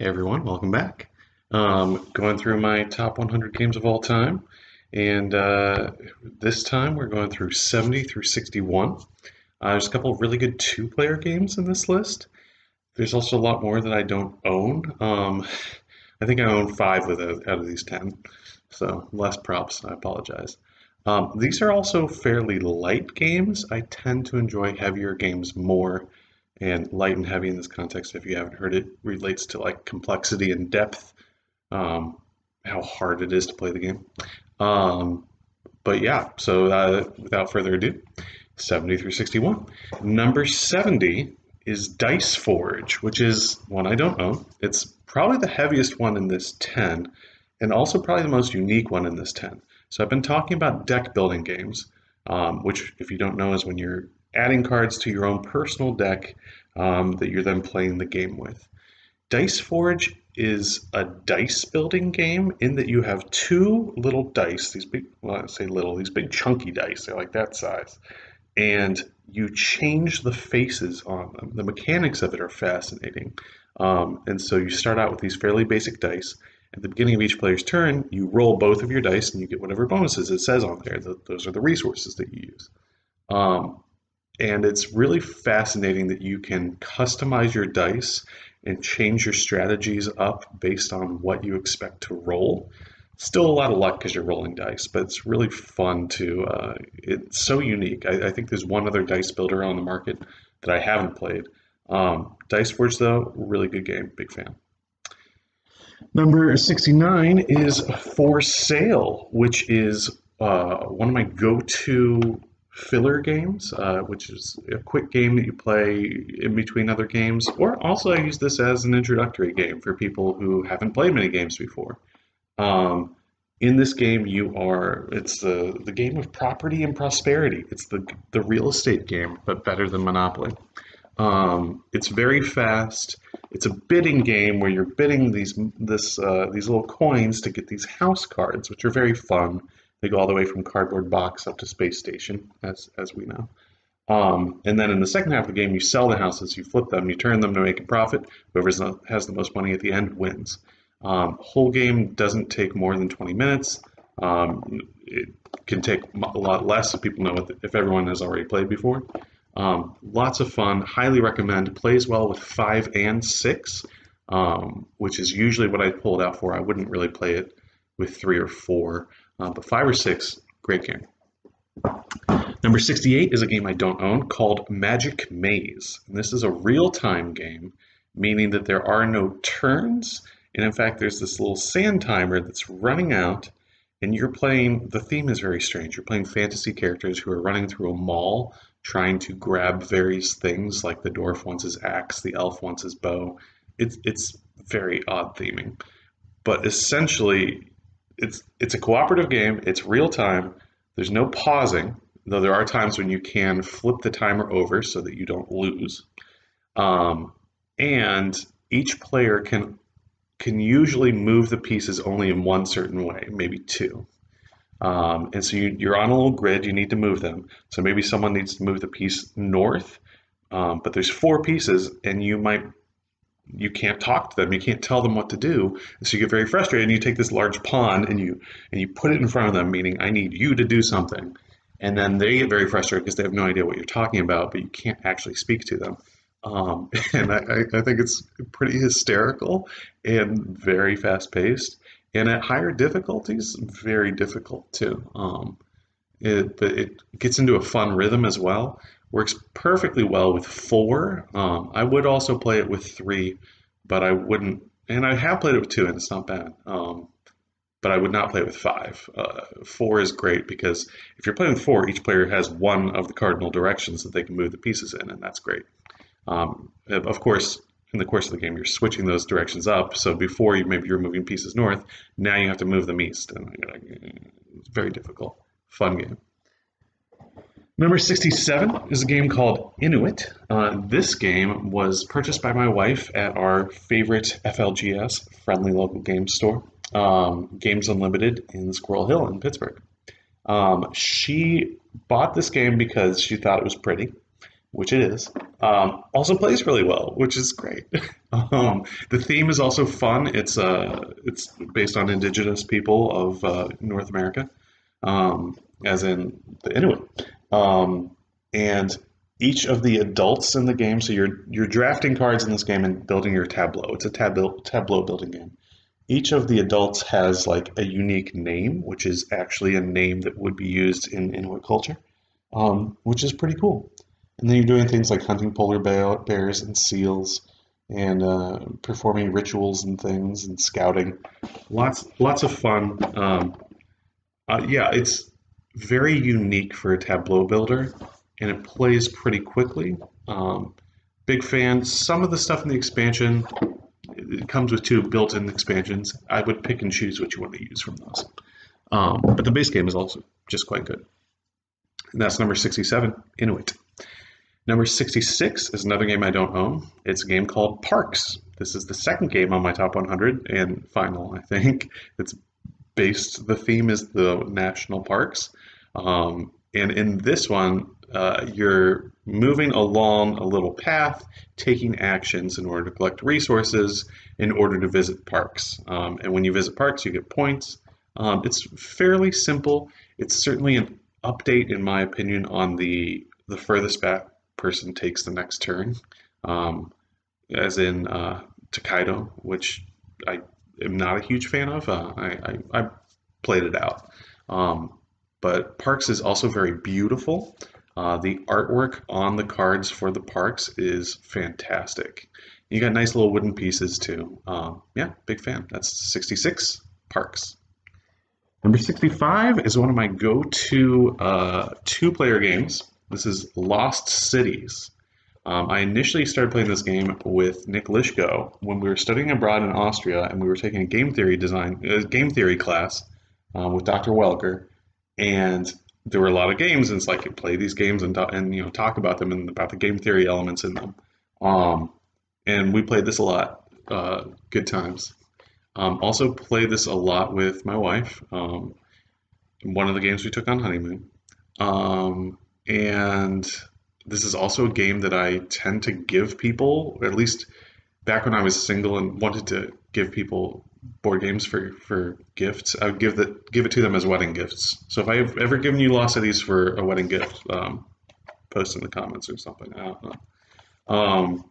Hey everyone, welcome back. Um, going through my top 100 games of all time, and uh, this time we're going through 70 through 61. Uh, there's a couple really good two-player games in this list. There's also a lot more that I don't own. Um, I think I own five of those out of these 10, so less props. I apologize. Um, these are also fairly light games. I tend to enjoy heavier games more and light and heavy in this context, if you haven't heard it, relates to like complexity and depth, um, how hard it is to play the game. Um, but yeah, so uh, without further ado, 70 through 61. Number 70 is Dice Forge, which is one I don't own. It's probably the heaviest one in this 10, and also probably the most unique one in this 10. So I've been talking about deck building games, um, which, if you don't know, is when you're adding cards to your own personal deck um, that you're then playing the game with. Dice Forge is a dice building game in that you have two little dice, these big, well, I say little, these big chunky dice, they're like that size, and you change the faces on them. The mechanics of it are fascinating. Um, and so you start out with these fairly basic dice. At the beginning of each player's turn, you roll both of your dice and you get whatever bonuses it says on there. Those are the resources that you use. Um, and it's really fascinating that you can customize your dice and change your strategies up based on what you expect to roll. Still a lot of luck because you're rolling dice, but it's really fun to. Uh, it's so unique. I, I, think there's one other dice builder on the market that I haven't played. Um, dice Forge, though, really good game. Big fan. Number 69 is For Sale, which is uh, one of my go to filler games, uh, which is a quick game that you play in between other games. Or also, I use this as an introductory game for people who haven't played many games before. Um, in this game, you are it's the the game of property and prosperity. It's the the real estate game, but better than Monopoly. Um, it's very fast. It's a bidding game where you're bidding these this uh, these little coins to get these house cards, which are very fun. They go all the way from cardboard box up to space station, as as we know. Um, and then in the second half of the game, you sell the houses, you flip them, you turn them to make a profit. Whoever has the most money at the end wins. Um, whole game doesn't take more than 20 minutes. Um, it can take a lot less if people know it, if everyone has already played before. Um, lots of fun. Highly recommend. Plays well with five and six, um, which is usually what I pull it out for. I wouldn't really play it with three or four. Uh, but five or six, great game. Number 68 is a game I don't own called Magic Maze. And this is a real-time game, meaning that there are no turns. And in fact, there's this little sand timer that's running out and you're playing, the theme is very strange. You're playing fantasy characters who are running through a mall trying to grab various things like the dwarf wants his axe, the elf wants his bow. It's, it's very odd theming. But essentially, it's it's a cooperative game. It's real time. There's no pausing, though there are times when you can flip the timer over so that you don't lose. Um, and each player can can usually move the pieces only in one certain way, maybe two. Um, and so you, you're on a little grid. You need to move them. So maybe someone needs to move the piece north, um, but there's four pieces, and you might you can't talk to them you can't tell them what to do so you get very frustrated and you take this large pawn and you and you put it in front of them meaning i need you to do something. And then they get very frustrated because they have no idea what you're talking about but you can't actually speak to them. Um, and I, I think it's pretty hysterical and very fast paced and at higher difficulties very difficult too. Um, it, but it gets into a fun rhythm as well Works perfectly well with four. Um, I would also play it with three, but I wouldn't. And I have played it with two, and it's not bad. Um, but I would not play it with five. Uh, four is great because if you're playing with four, each player has one of the cardinal directions that they can move the pieces in, and that's great. Um, of course, in the course of the game, you're switching those directions up. So before you maybe you're moving pieces north, now you have to move them east, and it's very difficult. Fun game. Number 67 is a game called Inuit. Uh, this game was purchased by my wife at our favorite FLGS, friendly local game store, um, Games Unlimited in Squirrel Hill in Pittsburgh. Um, she bought this game because she thought it was pretty, which it is. Um, also plays really well, which is great. um, the theme is also fun. It's uh, it's based on indigenous people of uh, North America, um, as in the Inuit. Um, and each of the adults in the game, so you're you're drafting cards in this game and building your tableau. It's a tableau tableau building game. Each of the adults has like a unique name, which is actually a name that would be used in Inuit culture, um, which is pretty cool. And then you're doing things like hunting polar bears and seals, and uh, performing rituals and things, and scouting. Lots, lots of fun. Um, uh, yeah, it's very unique for a tableau builder, and it plays pretty quickly. Um, big fan. Some of the stuff in the expansion it comes with two built-in expansions. I would pick and choose what you want to use from those. Um, but the base game is also just quite good. And that's number 67, Inuit. Number 66 is another game I don't own. It's a game called Parks. This is the second game on my top 100 and final, I think. It's based, the theme is the national parks. Um, and in this one, uh, you're moving along a little path, taking actions in order to collect resources in order to visit parks. Um, and when you visit parks, you get points. Um, it's fairly simple. It's certainly an update, in my opinion, on the the furthest back person takes the next turn, um, as in uh, Tokaido, which I am not a huge fan of. Uh, I, I, I, played it out. Um, but Parks is also very beautiful. Uh, the artwork on the cards for the parks is fantastic. You got nice little wooden pieces too. Um, yeah, big fan. That's 66 Parks. Number 65 is one of my go-to uh, two-player games. This is Lost Cities. Um, I initially started playing this game with Nick Lishko when we were studying abroad in Austria, and we were taking a game theory design uh, game theory class um, with Dr. Welker, and there were a lot of games, and it's like you play these games and and you know talk about them and about the game theory elements in them. Um, and we played this a lot. Uh, good times. Um, also played this a lot with my wife. Um, one of the games we took on honeymoon. Um, and this is also a game that I tend to give people, at least back when I was single and wanted to give people board games for, for gifts, I would give the give it to them as wedding gifts. So if I've ever given you Lost Cities for a wedding gift, um, post in the comments or something. I don't know. Um,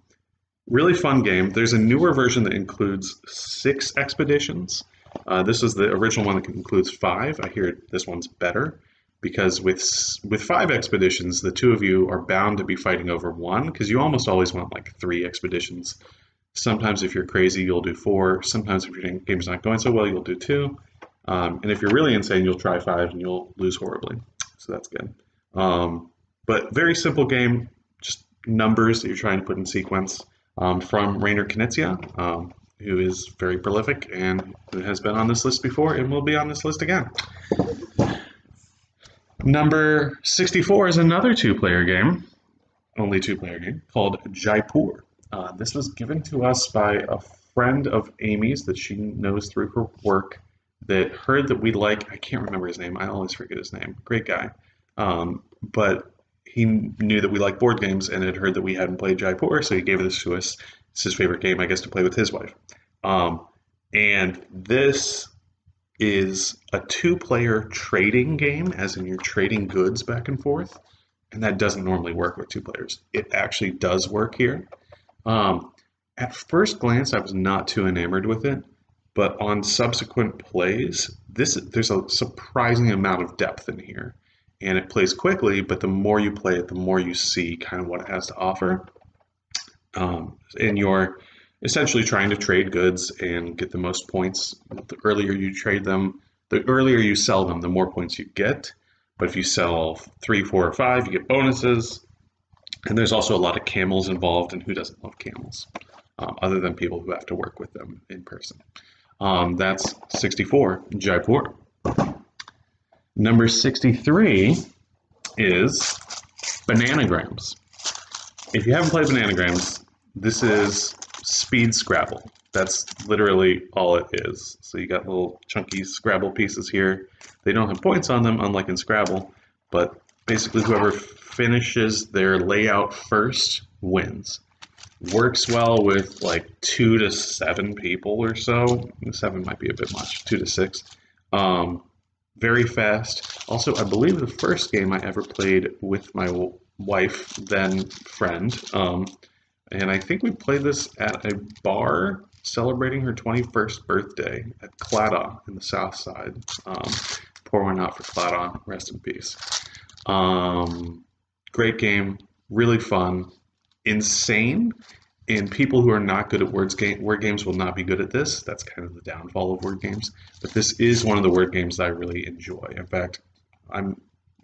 really fun game. There's a newer version that includes six expeditions. Uh, this is the original one that includes five. I hear this one's better because with with five expeditions, the two of you are bound to be fighting over one because you almost always want like three expeditions. Sometimes if you're crazy, you'll do four. Sometimes if your game's not going so well, you'll do two. Um, and if you're really insane, you'll try five and you'll lose horribly. So that's good. Um, but very simple game, just numbers that you're trying to put in sequence um, from Reiner Knizia, um, who is very prolific and has been on this list before and will be on this list again. Number 64 is another two-player game, only two-player game, called Jaipur. Uh, this was given to us by a friend of Amy's that she knows through her work that heard that we like, I can't remember his name, I always forget his name, great guy. Um, but he knew that we like board games and had heard that we hadn't played Jaipur, so he gave this to us. It's his favorite game, I guess, to play with his wife. Um, and this is a two-player trading game, as in you're trading goods back and forth, and that doesn't normally work with two players. It actually does work here. Um, at first glance, I was not too enamored with it, but on subsequent plays, this there's a surprising amount of depth in here, and it plays quickly. But the more you play it, the more you see kind of what it has to offer. Um, and you're essentially trying to trade goods and get the most points. The earlier you trade them, the earlier you sell them, the more points you get. But if you sell three, four, or five, you get bonuses. And there's also a lot of camels involved, and who doesn't love camels? Um, other than people who have to work with them in person. Um, that's 64, Jaipur. Number 63 is Bananagrams. If you haven't played Bananagrams, this is speed Scrabble. That's literally all it is. So you got little chunky Scrabble pieces here. They don't have points on them, unlike in Scrabble, but basically whoever finishes their layout first wins. Works well with like two to seven people or so. Seven might be a bit much. Two to six. Um, very fast. Also, I believe the first game I ever played with my wife, then friend, um, and I think we played this at a bar celebrating her 21st birthday at Claddagh in the South Side. Um, pour one out for Claddagh. Rest in peace. Um, great game, really fun, insane. And people who are not good at words game, word games will not be good at this. That's kind of the downfall of word games. But this is one of the word games that I really enjoy. In fact, I'm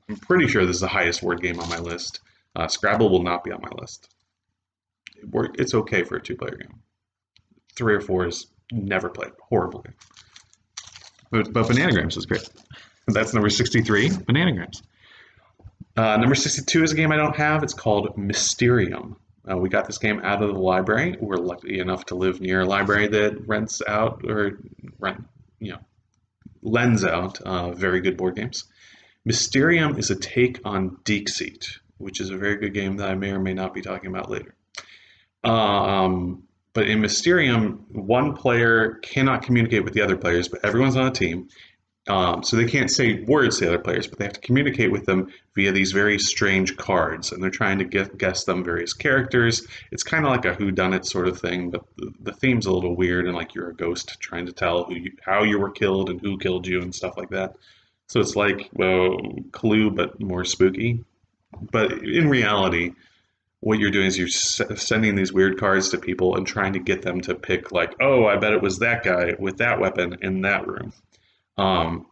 I'm pretty sure this is the highest word game on my list. Uh, Scrabble will not be on my list. It's okay for a two-player game. Three or four is never played. horribly. But, but Bananagrams is great. That's number 63, Bananagrams. Uh, number 62 is a game I don't have. It's called Mysterium. Uh, we got this game out of the library. We're lucky enough to live near a library that rents out or rent, you know, lends out uh, very good board games. Mysterium is a take on Dixit, which is a very good game that I may or may not be talking about later. Um, but in Mysterium, one player cannot communicate with the other players, but everyone's on a team, um, so they can't say words to the other players, but they have to communicate with them via these very strange cards, and they're trying to get, guess them various characters. It's kind of like a whodunit sort of thing, but the, the, theme's a little weird, and like you're a ghost trying to tell who you, how you were killed and who killed you and stuff like that. So it's like well, Clue, but more spooky. But in reality, what you're doing is you're sending these weird cards to people and trying to get them to pick like, oh, I bet it was that guy with that weapon in that room. Um,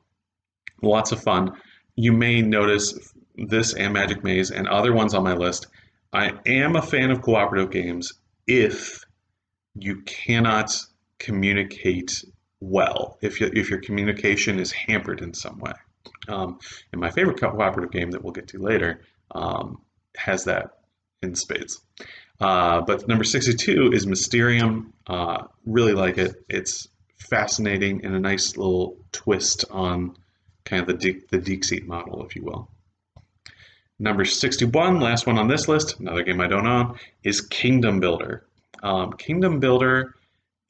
lots of fun. You may notice this and Magic Maze and other ones on my list. I am a fan of cooperative games if you cannot communicate well, if, you, if your communication is hampered in some way. Um, and my favorite cooperative game that we'll get to later um, has that in spades. Uh, but number 62 is Mysterium. Uh, really like it. It's fascinating and a nice little twist on kind of the, De- the Dixit model, if you will. Number 61, last one on this list, another game I don't own, is Kingdom Builder. Um, Kingdom Builder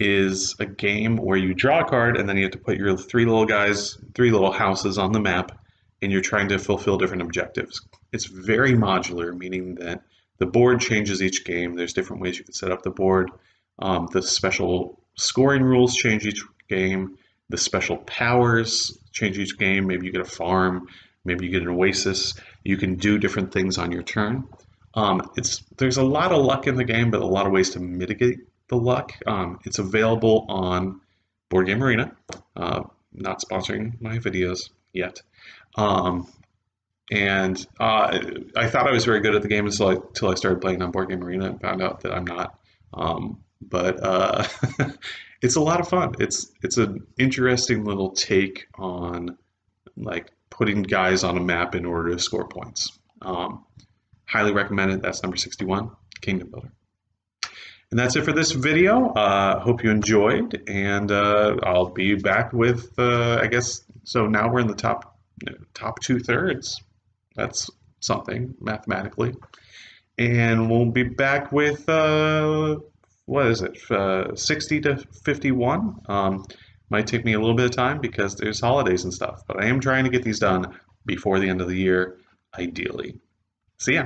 is a game where you draw a card and then you have to put your three little guys, three little houses on the map, and you're trying to fulfill different objectives. It's very modular, meaning that the board changes each game. There's different ways you can set up the board. Um, the special scoring rules change each game. The special powers change each game. Maybe you get a farm. Maybe you get an oasis. You can do different things on your turn. Um, it's there's a lot of luck in the game, but a lot of ways to mitigate the luck. Um, it's available on Board Game Arena. Uh, not sponsoring my videos yet. Um, and uh, I thought I was very good at the game until I, until I started playing on Board Game Arena and found out that I'm not. Um, but uh, it's a lot of fun. It's it's an interesting little take on like putting guys on a map in order to score points. Um, highly recommend it. That's number 61, Kingdom Builder. And that's it for this video. Uh, hope you enjoyed, and uh, I'll be back with, uh, I guess, so now we're in the top top two thirds. That's something mathematically. And we'll be back with uh, what is it, uh, 60 to 51. Um, might take me a little bit of time because there's holidays and stuff, but I am trying to get these done before the end of the year, ideally. See ya.